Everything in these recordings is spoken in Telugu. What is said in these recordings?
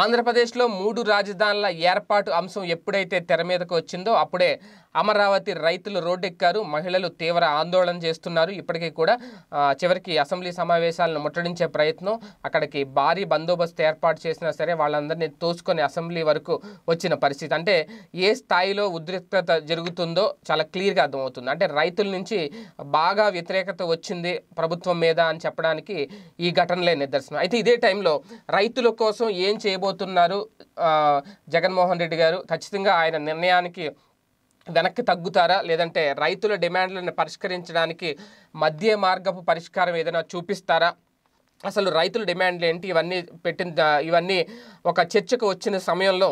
ఆంధ్రప్రదేశ్లో మూడు రాజధానుల ఏర్పాటు అంశం ఎప్పుడైతే తెర మీదకు వచ్చిందో అప్పుడే అమరావతి రైతులు రోడ్డెక్కారు మహిళలు తీవ్ర ఆందోళన చేస్తున్నారు. ఇప్పటికీ కూడా చివరికి అసెంబ్లీ సమావేశాలను ముట్టడించే ప్రయత్నం అక్కడికి భారీ బందోబస్తు ఏర్పాటు చేసినా సరే వాళ్ళందరినీ తోసుకొని అసెంబ్లీ వరకు వచ్చిన పరిస్థితి. అంటే ఏ స్థాయిలో ఉద్రిక్తత జరుగుతుందో చాలా క్లియర్గా అర్థమవుతుంది. అంటే రైతుల నుంచి బాగా వ్యతిరేకత వచ్చింది ప్రభుత్వం మీద అని చెప్పడానికి ఈ ఘటనలే నిదర్శనం. అయితే ఇదే టైంలో రైతుల కోసం ఏం చేయబోతున్నారు జగన్మోహన్ రెడ్డి గారు. ఖచ్చితంగా ఆయన నిర్ణయానికి వెనక్కి తగ్గుతారా? లేదంటే రైతుల డిమాండ్లను పరిష్కరించడానికి మధ్య మార్గపు పరిష్కారం ఏదైనా చూపిస్తారా? అసలు రైతుల డిమాండ్లు ఏంటి? ఇవన్నీ పెట్టిన ఇవన్నీ ఒక చర్చకు వచ్చిన సమయంలో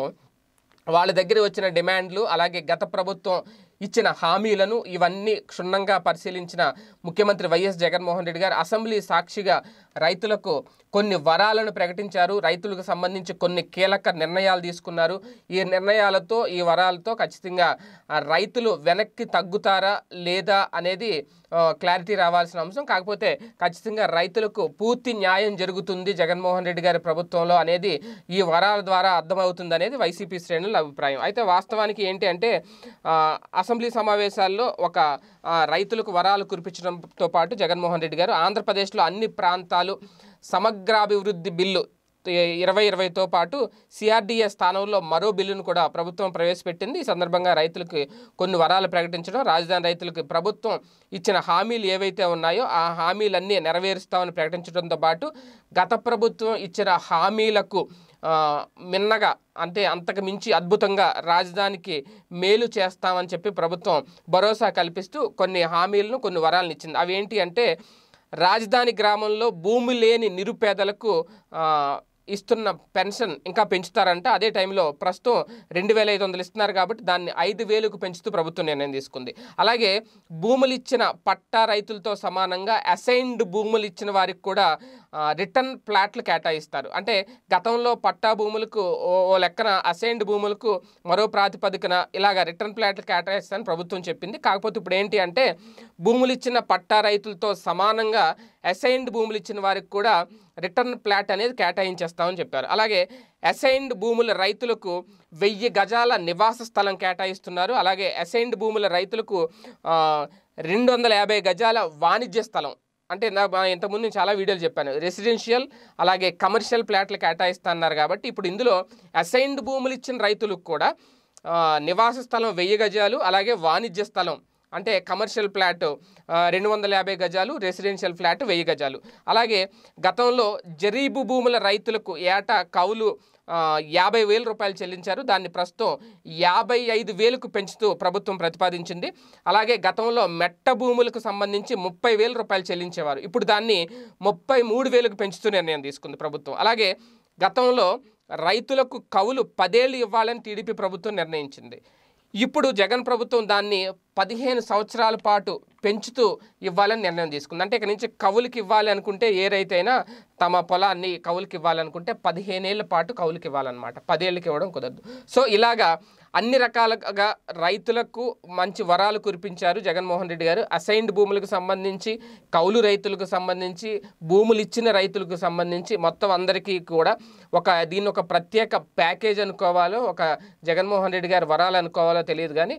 వాళ్ళ దగ్గర వచ్చిన డిమాండ్లు అలాగే గత ప్రభుత్వం ఇచ్చిన హామీలను ఇవన్నీ క్షుణ్ణంగా పరిశీలించిన ముఖ్యమంత్రి వైఎస్ జగన్మోహన్ రెడ్డి గారు అసెంబ్లీ సాక్షిగా రైతులకు కొన్ని వరాలను ప్రకటించారు. రైతులకు సంబంధించి కొన్ని కీలక నిర్ణయాలు తీసుకున్నారు. ఈ నిర్ణయాలతో ఈ వరాలతో ఖచ్చితంగా రైతులు వెనక్కి తగ్గుతారా లేదా అనేది క్లారిటీ రావాల్సిన అంశం. కాకపోతే ఖచ్చితంగా రైతులకు పూర్తి న్యాయం జరుగుతుంది జగన్మోహన్ రెడ్డి గారి ప్రభుత్వంలో అనేది ఈ వరాల ద్వారా అర్థమవుతుంది అనేది వైసీపీ శ్రేణుల అభిప్రాయం. అయితే వాస్తవానికి ఏంటి అంటే అసెంబ్లీ సమావేశాల్లో ఒక రైతులకు వరాలు కురిపించడంతో పాటు జగన్మోహన్ రెడ్డి గారు ఆంధ్రప్రదేశ్లో అన్ని ప్రాంతాలు సమగ్రాభివృద్ధి బిల్లు ఇరవై ఇరవైతో పాటు సిఆర్డీఏ స్థానంలో మరో బిల్లును కూడా ప్రభుత్వం ప్రవేశపెట్టింది. ఈ సందర్భంగా రైతులకు కొన్ని వరాలు ప్రకటించడం రాజధాని రైతులకు ప్రభుత్వం ఇచ్చిన హామీలు ఏవైతే ఉన్నాయో ఆ హామీలన్నీ నెరవేరుస్తామని ప్రకటించడంతో పాటు గత ప్రభుత్వం ఇచ్చిన హామీలకు మిన్నగా అంటే అంతకు మించి అద్భుతంగా రాజధానికి మేలు చేస్తామని చెప్పి ప్రభుత్వం భరోసా కల్పిస్తూ కొన్ని హామీలను కొన్ని వరాలను ఇచ్చింది. అవి ఏంటి అంటే రాజధాని గ్రామంలో భూమి లేని నిరుపేదలకు ఇస్తున్న పెన్షన్ ఇంకా పెంచుతారంట. అదే టైంలో ప్రస్తుతం రెండు వేల ఐదు వందలు ఇస్తున్నారు కాబట్టి దాన్ని ఐదు వేలకు పెంచుతూ ప్రభుత్వం నిర్ణయం తీసుకుంది. అలాగే భూములు ఇచ్చిన పట్టా రైతులతో సమానంగా అసైన్డ్ భూములు ఇచ్చిన వారికి కూడా రిటర్న్ ప్లాట్లు కేటాయిస్తారు. అంటే గతంలో పట్టా భూములకు ఓ ఓ లెక్కన అసైన్డ్ భూములకు మరో ప్రాతిపదికన ఇలాగ రిటర్న్ ప్లాట్లు కేటాయిస్తారని ప్రభుత్వం చెప్పింది. కాకపోతే ఇప్పుడు ఏంటి అంటే భూములు ఇచ్చిన పట్టా రైతులతో సమానంగా అసైన్డ్ భూములు ఇచ్చిన వారికి కూడా రిటర్న్ ప్లాట్ అనేది కేటాయించేస్తామని చెప్పారు. అలాగే అసైన్డ్ భూముల రైతులకు వెయ్యి గజాల నివాస స్థలం కేటాయిస్తున్నారు. అలాగే అసైన్డ్ భూముల రైతులకు రెండు వందల యాభై గజాల వాణిజ్య స్థలం అంటే నా ఇంతకుముందు నేను చాలా వీడియోలు చెప్పాను. రెసిడెన్షియల్ అలాగే కమర్షియల్ ప్లాట్లు కేటాయిస్తున్నారు కాబట్టి ఇప్పుడు ఇందులో అసైన్డ్ భూములు ఇచ్చిన రైతులకు కూడా నివాస స్థలం వెయ్యి గజాలు అలాగే వాణిజ్య స్థలం అంటే కమర్షియల్ ఫ్లాట్ రెండు వందల యాభై గజాలు రెసిడెన్షియల్ ఫ్లాట్ వెయ్యి గజాలు. అలాగే గతంలో జరీబు భూముల రైతులకు ఏటా కౌలు యాభై వేల రూపాయలు చెల్లించారు. దాన్ని ప్రస్తుతం యాభై ఐదు వేలకు పెంచుతూ ప్రభుత్వం ప్రతిపాదించింది. అలాగే గతంలో మెట్ట భూములకు సంబంధించి ముప్పై వేల రూపాయలు చెల్లించేవారు. ఇప్పుడు దాన్ని ముప్పై మూడు వేలకు పెంచుతూ నిర్ణయం తీసుకుంది ప్రభుత్వం. అలాగే గతంలో రైతులకు కవులు పదేళ్ళు ఇవ్వాలని టీడీపీ ప్రభుత్వం నిర్ణయించింది. ఇప్పుడు జగన్ ప్రభుత్వం దాన్ని పదిహేను సంవత్సరాల పాటు పెంచుతూ ఇవ్వాలని నిర్ణయం తీసుకుంది. అంటే ఇక నుంచి కవులకి ఇవ్వాలి అనుకుంటే ఏ రైతైనా తమ పొలాన్ని కౌలుకి ఇవ్వాలనుకుంటే పదిహేనేళ్ళ పాటు కౌలుకి ఇవ్వాలన్నమాట పదేళ్ళకి ఇవ్వడం కుదరదు. సో ఇలాగా అన్ని రకాలుగా రైతులకు మంచి వరాలు కురిపించారు జగన్మోహన్ రెడ్డి గారు. అసైన్డ్ భూములకు సంబంధించి కౌలు రైతులకు సంబంధించి భూములు ఇచ్చిన రైతులకు సంబంధించి మొత్తం అందరికీ కూడా ఒక దీన్ని ఒక ప్రత్యేక ప్యాకేజ్ అనుకోవాలో ఒక జగన్మోహన్ రెడ్డి గారు వరాలు అనుకోవాలో తెలియదు కానీ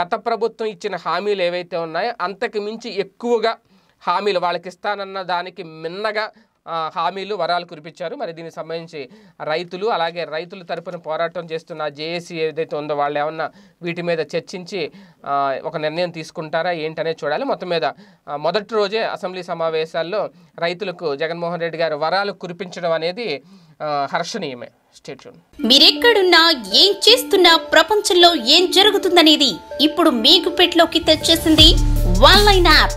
గత ప్రభుత్వం ఇచ్చిన హామీలు ఏవైతే ఉన్నాయో అంతకు మించి ఎక్కువగా హామీలు వాళ్ళకి ఇస్తానన్న దానికి మిన్నగా హామీలు వరాలు కురిపించారు. మరి దీనికి సంబంధించి రైతులు అలాగే రైతుల తరపున పోరాటం చేస్తున్న జేఏసీ ఏదైతే ఉందో వాళ్ళు ఏమన్నా వీటి మీద చర్చించి ఒక నిర్ణయం తీసుకుంటారా? ఏంటనే చూడాలి. మొత్తం మీద మొదటి రోజే అసెంబ్లీ సమావేశాల్లో రైతులకు జగన్మోహన్ రెడ్డి గారు వరాలు కురిపించడం అనేది హర్షణీయమే. మీరెక్కడున్నా ఏం చేస్తున్నా ప్రపంచంలో ఏం జరుగుతుందనేది ఇప్పుడు మీకు పెట్లోకి తెచ్చేసింది one line app.